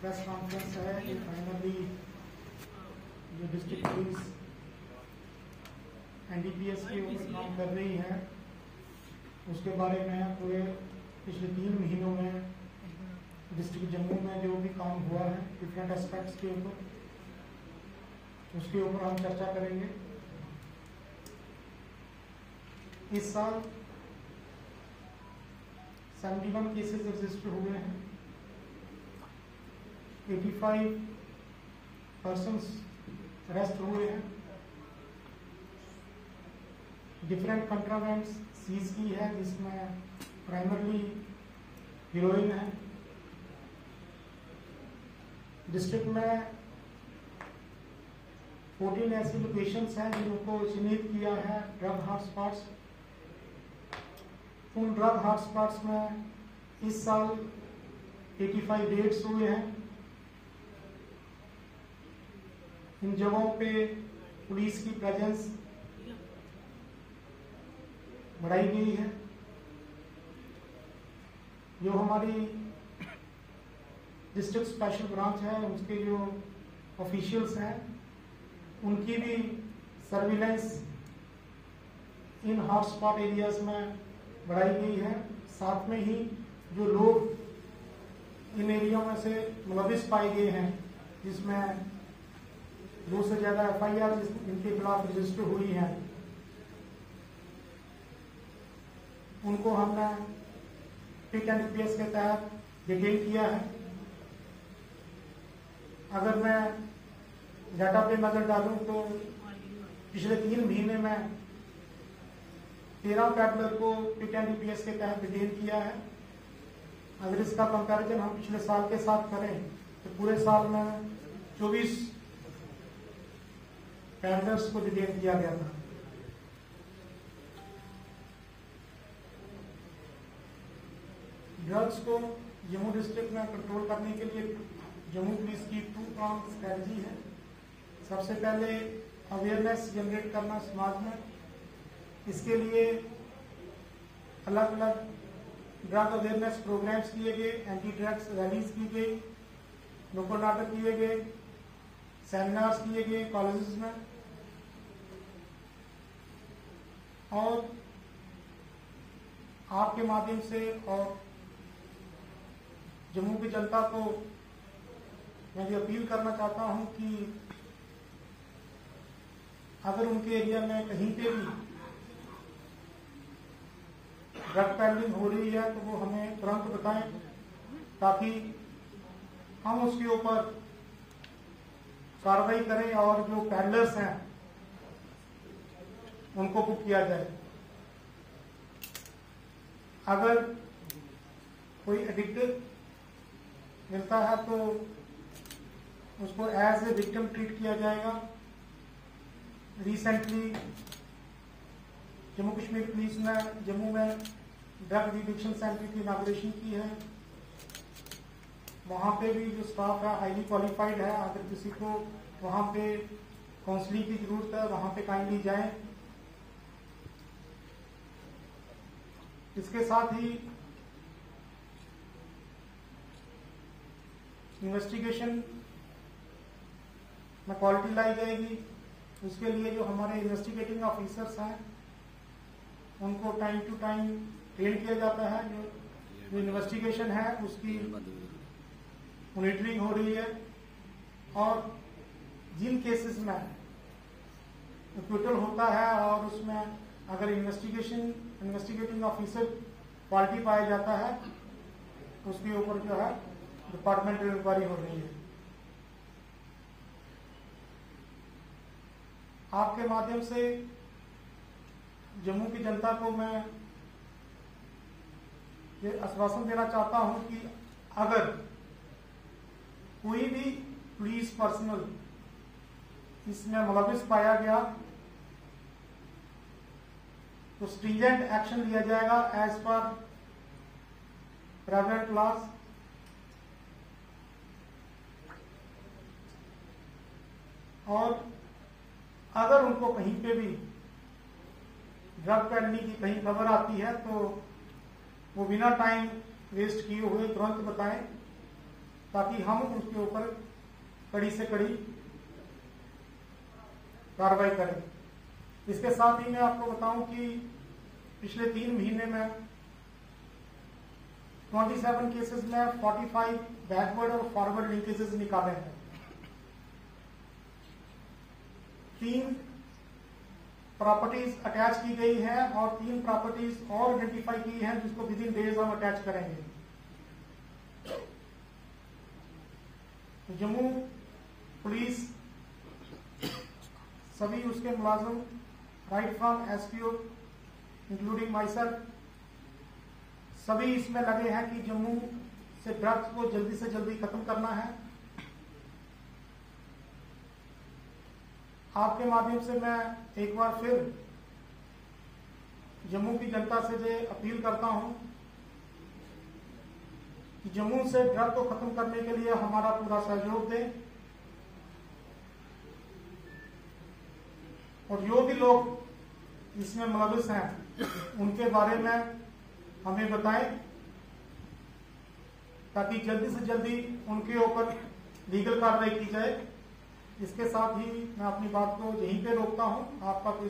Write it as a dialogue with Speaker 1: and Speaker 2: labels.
Speaker 1: Press conference है कि finally जो डिस्ट्रिक्ट पुलिस एनडीपीएस के ऊपर काम कर रही है, उसके बारे में पूरे पिछले तीन महीनों में डिस्ट्रिक्ट जम्मू में जो भी काम हुआ है डिफरेंट एस्पेक्ट्स के ऊपर, उसके ऊपर हम चर्चा करेंगे। इस साल सेवेंटी वन केसेज रजिस्टर हुए हैं। 85 पर्सन्स अरेस्ट हुए हैं। डिफरेंट कंट्रावेंट्स सीज की है, जिसमें प्राइमरली हीरोइन है। डिस्ट्रिक्ट में 14 ऐसी लोकेशंस हैं जिनको चिन्हित किया है ड्रग हॉटस्पॉट्स उन ड्रग हॉटस्पॉट्स में इस साल 85 डेट्स हुए हैं। इन जगहों पे पुलिस की प्रेजेंस बढ़ाई गई है। जो हमारी डिस्ट्रिक्ट स्पेशल ब्रांच है, उसके जो ऑफिशियल्स हैं, उनकी भी सर्विलेंस इन हॉटस्पॉट एरियाज़ में बढ़ाई गई है। साथ में ही जो लोग इन एरिया में से मुलविस पाए गए हैं, जिसमें दो से ज़्यादा एफ़ आई आर इनके खिलाफ रजिस्टर हुई है, उनको हमने पिक एंड पीएस के तहत डिटेन किया है। अगर मैं डाटा पे नज़र डालूं तो पिछले तीन महीने में तेरह कैडलर को पिक एंड पीएस के तहत डिटेन किया है। अगर इसका कंपैरिजन हम पिछले साल के साथ करें तो पूरे साल में चौबीस कैडलर्स को डिटेन किया गया था। ड्रग्स को जम्मू डिस्ट्रिक्ट में कंट्रोल करने के लिए जम्मू पुलिस की टू प्रॉन्ग स्ट्रेटजी है। सबसे पहले अवेयरनेस जनरेट करना समाज में। इसके लिए अलग अलग ड्रग अवेयरनेस प्रोग्राम्स किए गए एंटी ड्रग्स रैलीज की गई नुक्कड़ नाटक किए गए सेमिनार्स किए गए कॉलेजेस में। और आपके माध्यम से और जम्मू की जनता को मैं ये अपील करना चाहता हूँ कि अगर उनके एरिया में कहीं पे भी ड्रग पैडलिंग हो रही है तो वो हमें तुरंत बताएँ ताकि हम उसके ऊपर कार्रवाई करें और जो पैडलर्स हैं उनको बुक किया जाए। अगर कोई एडिक्टेड मिलता है तो उसको एज ए विक्टिम ट्रीट किया जाएगा। रिसेंटली जम्मू कश्मीर पुलिस ने जम्मू में ड्रग रिडिक्शन सेंटर की इनाग्रेशन की है। वहाँ पे भी जो स्टाफ है हाईली क्वालिफाइड है। अगर किसी को वहाँ पे काउंसलिंग की ज़रूरत है, वहाँ पे काइंडली जाए। इसके साथ ही इन्वेस्टिगेशन में क्वालिटी लाई जाएगी। उसके लिए जो हमारे इन्वेस्टिगेटिंग ऑफिसर्स हैं, उनको टाइम टू टाइम ट्रेन किया जाता है। जो जो इन्वेस्टिगेशन है, उसकी मॉनिटरिंग हो रही है। और जिन केसेस में एक्विटल होता है और उसमें अगर इन्वेस्टिगेशन इन्वेस्टिगेटिंग ऑफिसर क्वालिटी पाया जाता है, उसके ऊपर जो है डिपार्टमेंटल इंक्वायरी हो रही है। आपके माध्यम से जम्मू की जनता को मैं ये आश्वासन देना चाहता हूँ कि अगर कोई भी पुलिस पर्सनल इसमें मुलविस पाया गया तो स्ट्रीजेंट एक्शन लिया जाएगा एज पर प्राइवेट लॉस और अगर उनको कहीं पे भी ड्रग करने की कहीं खबर आती है तो वो बिना टाइम वेस्ट किए हुए तुरंत बताएँ, ताकि हम उसके ऊपर कड़ी से कड़ी कार्रवाई करें। इसके साथ ही मैं आपको बताऊँ कि पिछले तीन महीने में 27 केसेस में 45 बैकवर्ड और फॉरवर्ड लिंकेजेस निकाले हैं। तीन प्रॉपर्टीज़ अटैच की गई है और तीन प्रॉपर्टीज़ और आइडेंटिफाई की है जिसको विद इन डेज़ हम अटैच करेंगे। जम्मू पुलिस सभी उसके मुलाजम right from SPO including my सभी इसमें लगे हैं कि जम्मू से ड्रग्स को जल्दी से जल्दी खत्म करना है। आपके माध्यम से मैं एक बार फिर जम्मू की जनता से ये अपील करता हूँ कि जम्मू से ड्रग को खत्म करने के लिए हमारा पूरा सहयोग दें। और जो भी लोग इसमें मुलविस हैं उनके बारे में हमें बताएँ, ताकि जल्दी से जल्दी उनके ऊपर लीगल कार्रवाई की जाए। इसके साथ ही मैं अपनी बात को यहीं पे रोकता हूँ। आपका कोई